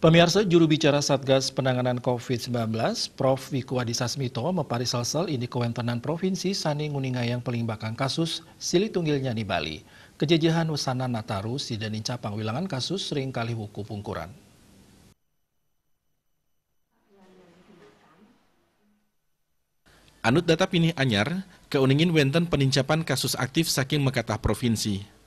Pemirsa juru bicara Satgas Penanganan COVID-19, Prof. Wiku Adhisa Smito, mepari salsel ini kewentenan Provinsi Sani Nguningayang bakang kasus sili tunggilnya di Bali. Kejajahan Usana Nataru, Sidanin Capang wilangan kasus sering kali hukum pungkuran. Anut data pinih anyar, keuningin wenten penincapan kasus aktif saking mekatah provinsi.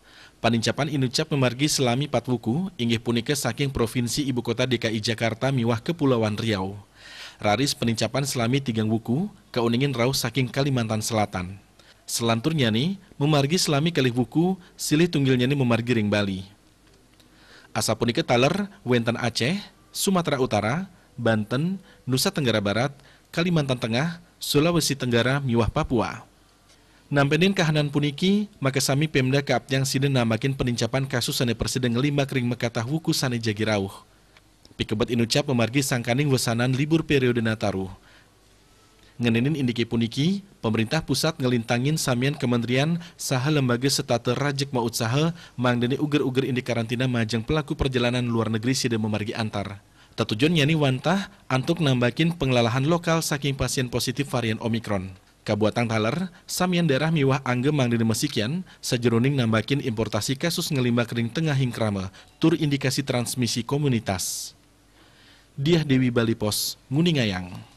Panincapan inucap memargi selami patwuku, inggih punika saking Provinsi Ibu Kota DKI Jakarta miwah Kepulauan Riau. Raris penincapan selami tigang wuku, keuningin rau saking Kalimantan Selatan. Selanturnya nih, memargi selami kalih wuku, silih tunggilnya nih memargi ring Bali. Asa punika taler, Wenten Aceh, Sumatera Utara, Banten, Nusa Tenggara Barat, Kalimantan Tengah, Sulawesi Tenggara, miwah Papua. Nampenin kahanan puniki, maka sami Pemda Kaaptyang sida namakin penincapan kasus sane presiden lima kering mekatah wuku sane jagirauh. Pikebat inucap memargi sangkaning wesanan libur periode Nataru. Ngenenin indiki puniki, pemerintah pusat ngelintangin samian kementerian saha lembaga setata rajek mau usaha mangdeni uger-uger indi karantina majang pelaku perjalanan luar negeri sida memargi antar. Tatujon yani wantah antuk nambakin pengelalahan lokal saking pasien positif varian Omikron. Kabuatan Taler, samian daerah miwah angge mang di mesikian, sejeruning nambakin importasi kasus ngelimbah kering tengah hingkrama, tur indikasi transmisi komunitas. Diah Dewi Bali Pos, Nguningayang.